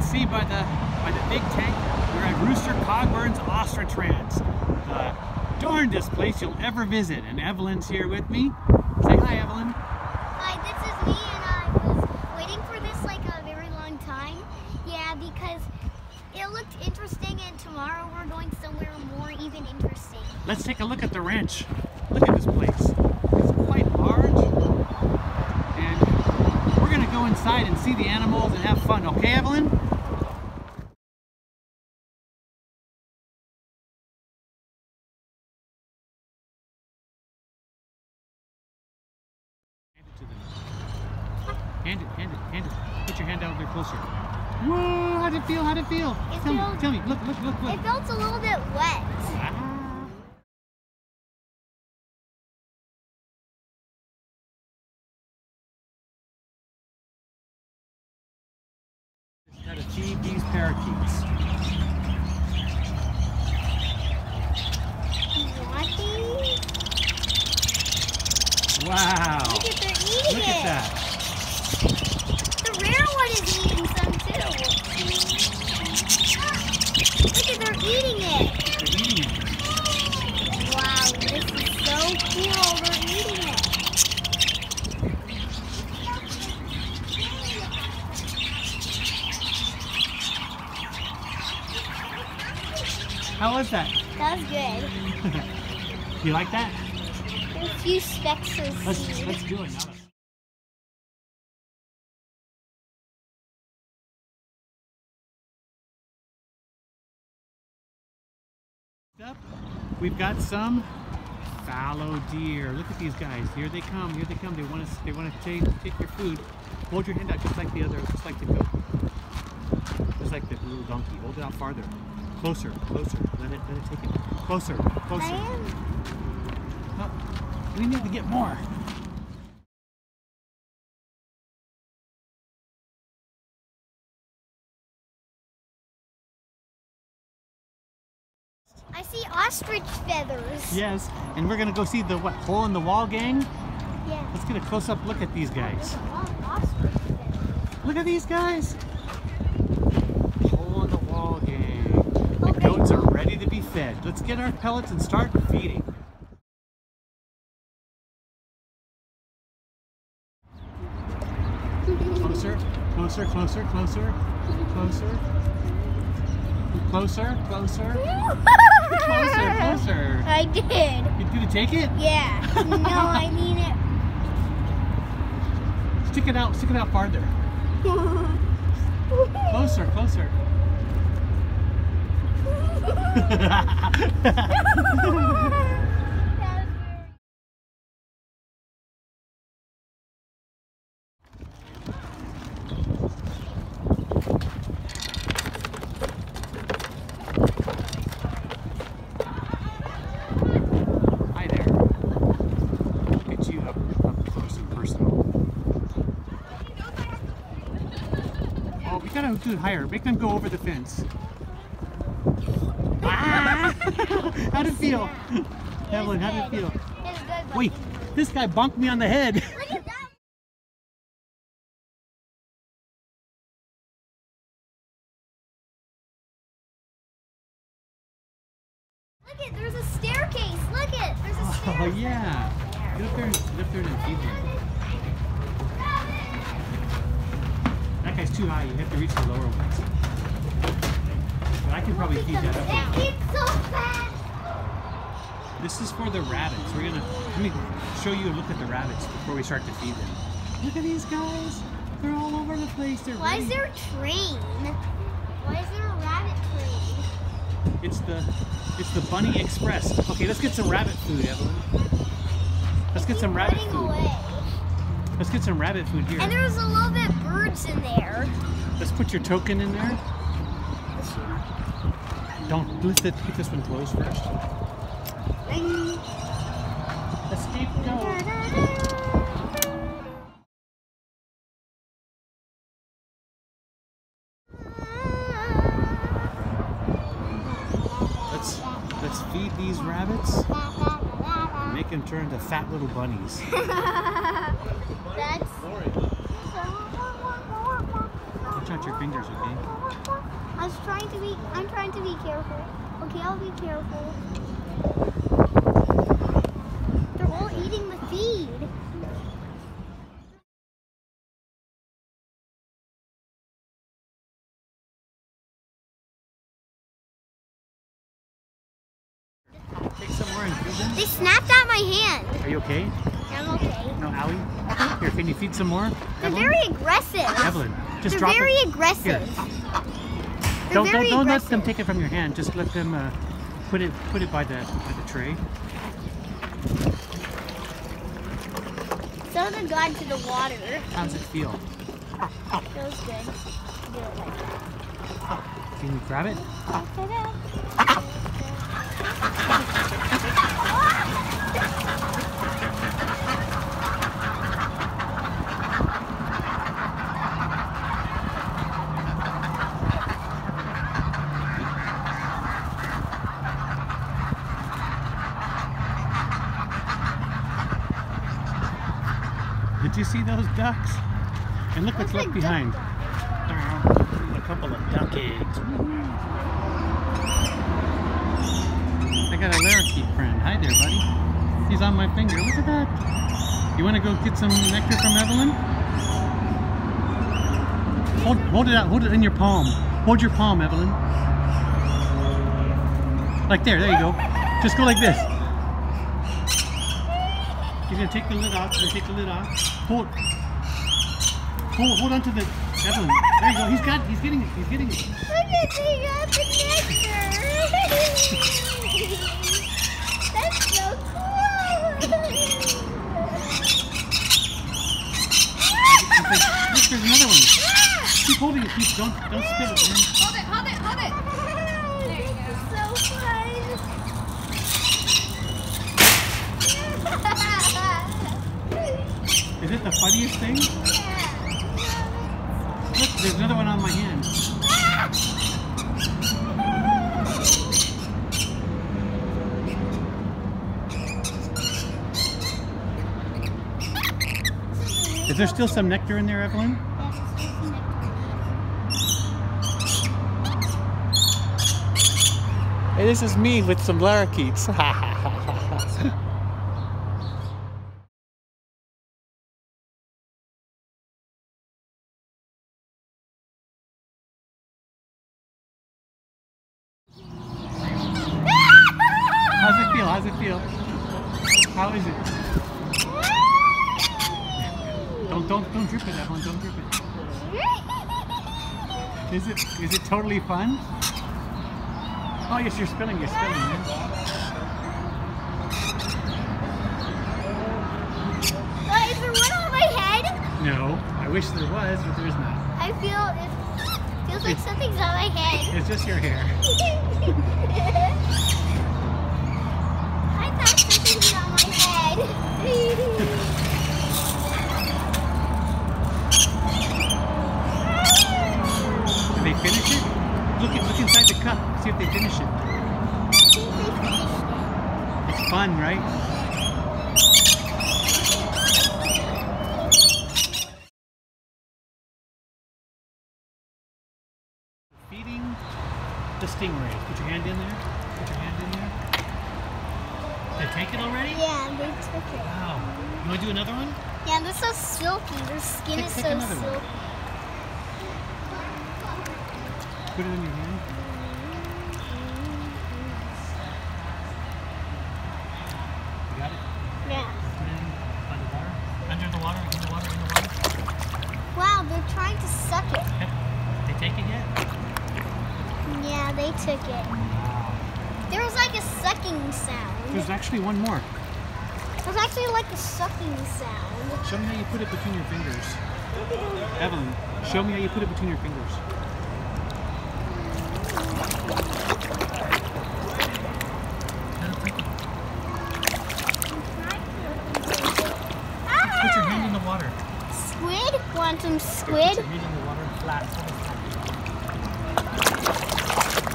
can see by the by the big tank, we're at Rooster Cogburn's Ostrich Ranch. The darndest place you'll ever visit. And Evelyn's here with me. Say hi, Evelyn. Hi, this is me, and I was waiting for this like a very long time. Yeah, because it looked interesting, and tomorrow we're going somewhere more even interesting. Let's take a look at the ranch. Look at this place. It's quite large. And we're gonna go inside and see the animals and have fun, okay, Evelyn? Hand it to them. Hand it, hand it, hand it. Put your hand out there closer. Whoa, how'd it feel? How'd it feel? It tell me, tell me. Look, look, look, look. It felt a little bit wet. Ah. How to feed these parakeets. Wow. Look at they're eating Look it. at that. The rare one is eating some too. Look at they're eating it. They're eating it. Wow, this is so cool. They're eating it. How was that? That was good. you like that? A few specks of Let's seed. let's do it. Up, we've got some fallow deer. Look at these guys. Here they come. Here they come. They want to. They want to take take your food. Hold your hand out just like the other. Just like the goat. Just like the little donkey. Hold it out farther. Closer. Closer. Let it. Let it take it. Closer. Closer. Oh, we need to get more. I see ostrich feathers. Yes, and we're gonna go see the what hole in the wall gang. Yeah. Let's get a close up look at these guys. Wow, ostrich feathers. Look at these guys. Hole in the wall gang. The Okay. Goats are ready to be fed. Let's get our pellets and start feeding. Closer, closer, closer, closer, closer. Closer, closer, closer, closer. I did. You gonna take it? Yeah. No, I mean it. Stick it out, stick it out farther. Closer, closer. Hi there. Look at you up, up close and personal. Oh, we Oh, gotta do it higher. Make them go over the fence. How'd it feel? Evelyn, how'd it feel? Good. Wait, this guy bonked me on the head. Look at that. Look it, there's a staircase. Look it, there's a staircase. Oh yeah. Get up there, and- get up there and feed them. That guy's too high. You have to reach the lower ones. But I can probably feed that up. This is for the rabbits. We're gonna let me show you a look at the rabbits before we start to feed them. Look at these guys. They're all over the place. They're Why is there a train? Why is there a rabbit train? It's the it's the Bunny Express. Okay, let's get some rabbit food, Evelyn. Let's get some rabbit food. away. Let's get some rabbit food here. And there's a little bit of birds in there. Let's put your token in there. Don't let's get this one closed first. Escape go. Let's let's feed these rabbits. Make them turn into fat little bunnies. That's Out your fingers, okay? I was trying to be, I'm trying to be careful. Okay, I'll be careful. They're all eating the feed. Take some more and feed them. They snapped at my hand. Are you okay? I'm okay. No, Allie? Here, can you feed some more? They're Evelyn? very aggressive. Evelyn, just They're drop very it. aggressive. Here. They're Don't, don't, very don't let them take it from your hand. Just let them uh, put it put it by the by the tray. Some of them got into the water. How does it feel? Feels good. Do it like that. Can you grab it? Ta-da. see those ducks? And look what's Looks left like duck behind. A couple of duck eggs. I got a lorikeet friend. Hi there, buddy. He's on my finger. Look at that. You want to go get some nectar from Evelyn? Hold, hold it out. Hold it in your palm. Hold your palm, Evelyn. Like there. There you go. Just go like this. You're gonna take the lid off. He's gonna take the lid off. Hold. Hold, hold on to the Evelyn. There you go. He's got. He's getting it. He's getting it. Look at the. That's so cool. Look, there's another one. Keep holding it. Keep. Don't. Don't spit it. Man. Hold it, hold it, hold it. There you go. So fun. Is it the funniest thing? Look, there's another one on my hand. Is there still some nectar in there, Evelyn? Hey, this is me with some lorikeets. How's it feel? How's it feel? How is it? Don't don't don't drip it, Evelyn. Don't drip it. Is it is it totally fun? Oh yes, you're spilling. You're spilling. Man. Uh, is there one on my head? No, I wish there was, but there's not. I feel it feels like It's- something's on my head. It's just your hair. I thought something was on my head. Did they finish it? Look look inside the cup. See if they finish it. It's fun, right? Feeding the stingrays. Put your hand in there. Put your hand in there. Did they take it already? yeah, they took it. Wow. You want to do another one? Yeah, they're so silky. Their skin is so another one. silky. Put it in your hand. You got it? Yeah. Put it in by the water. Under the water, in the water, in the water. Wow, they're trying to suck it. They take it yet? Yeah, they took it. There was like a sucking sound. There's actually one more. There's actually like a sucking sound. Show me how you put it between your fingers. Evelyn, show me how you put it between your fingers. Put your hand in the water. Squid? Want some Put squid? your hand in the water flat.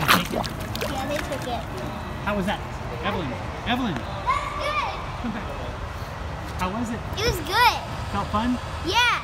You take it? Yeah, they took it. How was that? Evelyn, Evelyn, That's come back. How was it? It was good. Felt fun? Yeah.